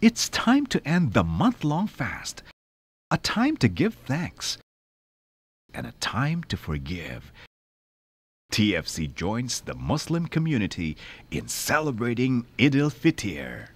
It's time to end the month long fast, a time to give thanks, and a time to forgive. TFC joins the Muslim community in celebrating Eid al Fitr.